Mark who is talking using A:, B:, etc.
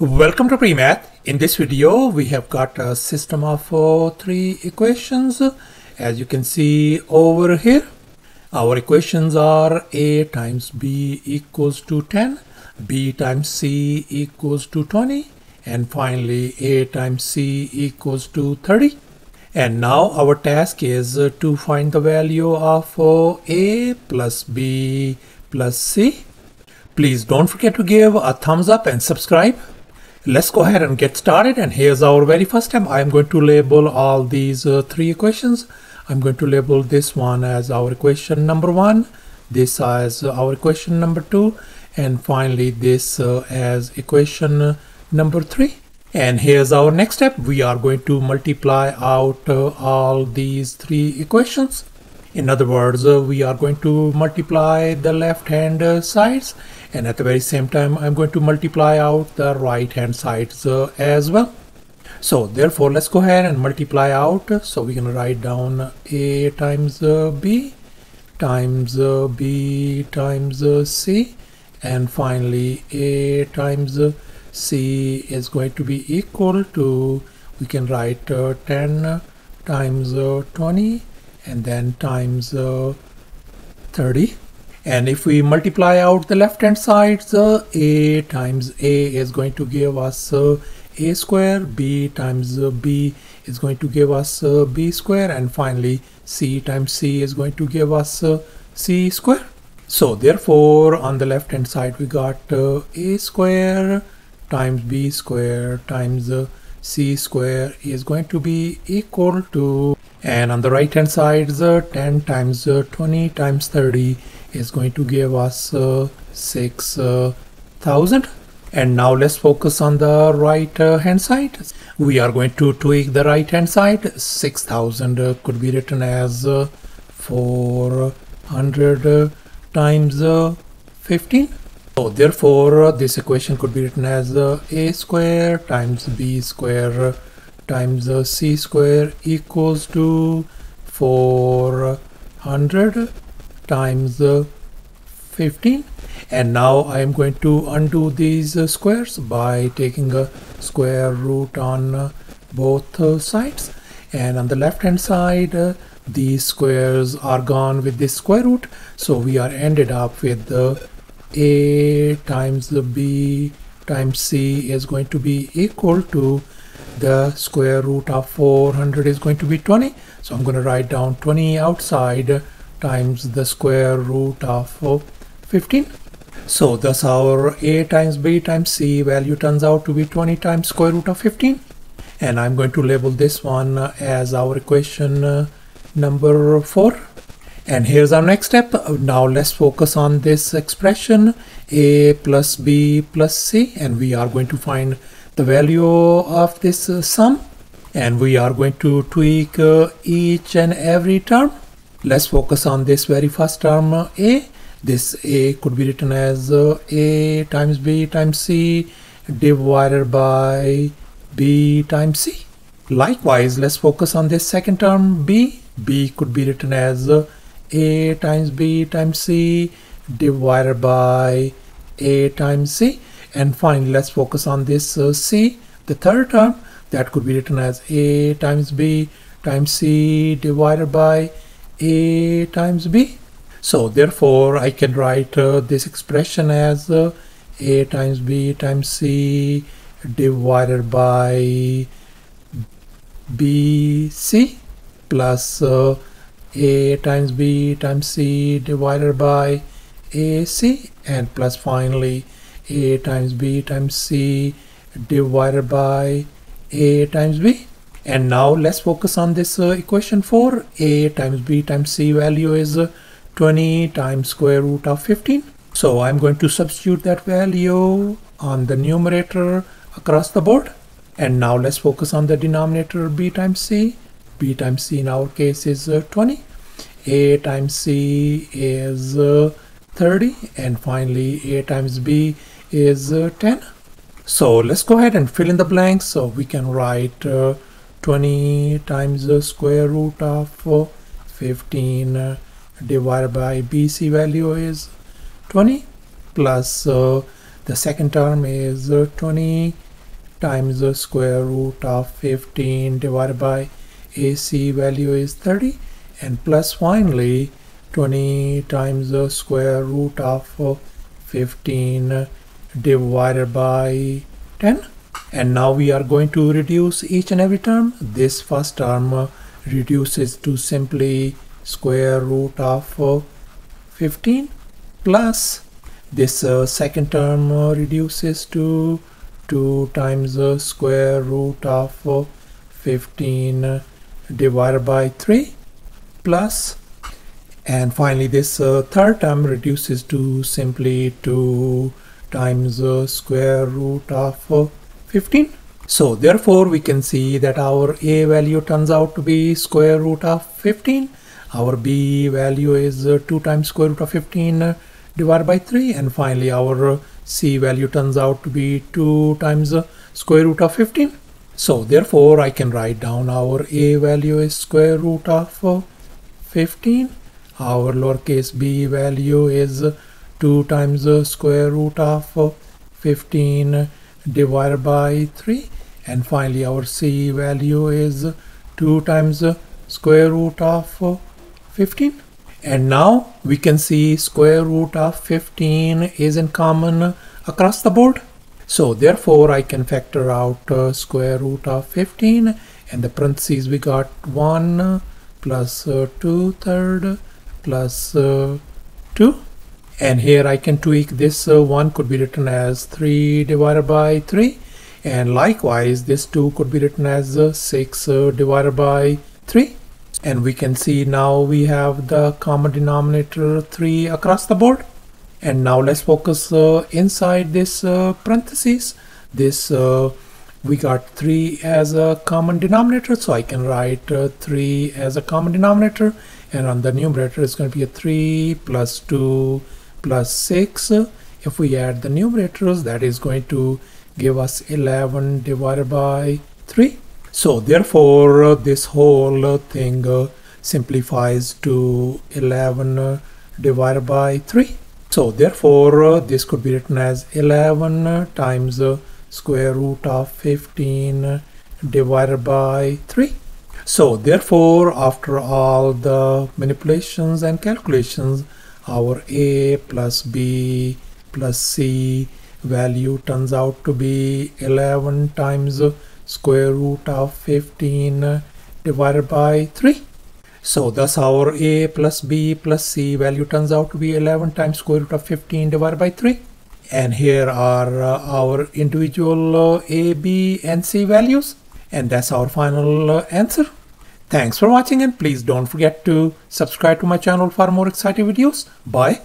A: Welcome to PreMath. In this video, we have got a system of uh, three equations. As you can see over here, our equations are A times B equals to 10, B times C equals to 20, and finally A times C equals to 30. And now our task is uh, to find the value of uh, A plus B plus C. Please don't forget to give a thumbs up and subscribe. Let's go ahead and get started and here's our very first step. I'm going to label all these uh, three equations. I'm going to label this one as our equation number one, this as our equation number two, and finally this uh, as equation number three. And here's our next step. We are going to multiply out uh, all these three equations. In other words, uh, we are going to multiply the left hand uh, sides and at the very same time I'm going to multiply out the right hand sides uh, as well. So therefore let's go ahead and multiply out. So we can write down A times uh, B times uh, B times uh, C and finally A times uh, C is going to be equal to we can write uh, 10 times 20 and then times 30 and if we multiply out the left hand side so a times a is going to give us a square b times b is going to give us b square and finally c times c is going to give us c square. So therefore on the left hand side we got uh, a square times b square times uh, c square is going to be equal to and on the right hand side the 10 times 20 times 30 is going to give us uh, 6000 and now let's focus on the right uh, hand side. We are going to tweak the right hand side 6000 uh, could be written as uh, 400 uh, times uh, 15 so therefore this equation could be written as a square times b square times c square equals to 400 times 15 and now I am going to undo these uh, squares by taking a square root on uh, both uh, sides. And on the left hand side uh, these squares are gone with this square root. So we are ended up with the a times the b times c is going to be equal to the square root of 400 is going to be 20 so I'm going to write down 20 outside times the square root of 15. So thus our a times b times c value turns out to be 20 times square root of 15. And I'm going to label this one as our equation uh, number 4. And here's our next step. Now let's focus on this expression a plus b plus c. And we are going to find the value of this uh, sum. And we are going to tweak uh, each and every term. Let's focus on this very first term a. This a could be written as uh, a times b times c divided by b times c. Likewise let's focus on this second term b. B could be written as uh, a times b times c divided by a times c and finally let's focus on this uh, c the third term that could be written as a times b times c divided by a times b. So therefore I can write uh, this expression as uh, a times b times c divided by bc plus uh, a times b times c divided by ac and plus finally a times b times c divided by a times b. And now let's focus on this uh, equation 4 a times b times c value is uh, 20 times square root of 15 so i'm going to substitute that value on the numerator across the board. And now let's focus on the denominator b times c. B times c in our case is uh, 20 a times c is uh, 30 and finally a times b is uh, 10 so let's go ahead and fill in the blanks so we can write uh, 20 times the square root of 15 uh, divided by BC value is 20 plus uh, the second term is uh, 20 times the square root of 15 divided by AC value is 30 and plus finally 20 times the square root of 15 divided by 10 and now we are going to reduce each and every term. This first term reduces to simply square root of 15 plus this uh, second term reduces to 2 times the square root of 15 divided by 3 plus. And finally this uh, third term reduces to simply 2 times the square root of 15 so therefore we can see that our a value turns out to be square root of 15 our b value is uh, 2 times square root of 15 uh, divided by 3 and finally our uh, c value turns out to be 2 times square root of 15 so therefore I can write down our a value is square root of 15 our lowercase b value is 2 times the square root of 15 divided by 3 and finally our c value is 2 times the square root of 15 and now we can see square root of 15 is in common across the board. So therefore I can factor out uh, square root of 15 and the parentheses we got 1 plus, uh, 2 third plus, uh, 2 and here I can tweak this uh, 1 could be written as 3 divided by 3 and likewise this 2 could be written as uh, 6 uh, divided by 3 and we can see now we have the common denominator 3 across the board. And now let's focus uh, inside this parentheses. This we got 3 as a common denominator so I can write 3 as a common denominator. And on the numerator it's going to be a 3 plus 2 plus 6 if we add the numerators that is going to give us 11 divided by 3 so therefore uh, this whole uh, thing uh, simplifies to 11 divided by 3 so therefore this could be written as 11 times square root of 15 divided by 3 so therefore after all the manipulations and calculations our a plus b plus c value turns out to be 11 times square root of 15 divided by 3 so thus our a plus b plus c value turns out to be 11 times square root of 15 divided by 3 and here are uh, our individual uh, a b and c values and that's our final uh, answer Thanks for watching and please don't forget to subscribe to my channel for more exciting videos. Bye.